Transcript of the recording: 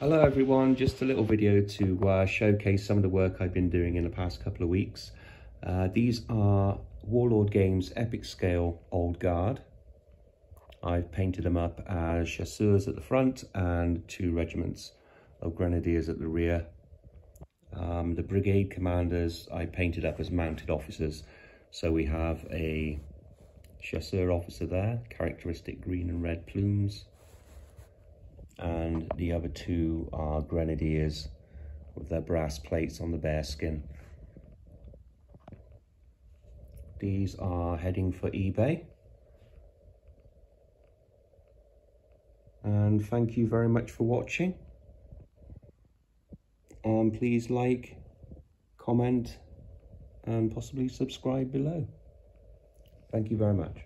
Hello everyone, just a little video to uh, showcase some of the work I've been doing in the past couple of weeks. Uh, these are Warlord Games Epic Scale Old Guard. I've painted them up as chasseurs at the front and two regiments of grenadiers at the rear. Um, the brigade commanders I painted up as mounted officers. So we have a chasseur officer there, characteristic green and red plumes and the other two are grenadiers with their brass plates on the bearskin. These are heading for eBay. And thank you very much for watching. And please like, comment, and possibly subscribe below. Thank you very much.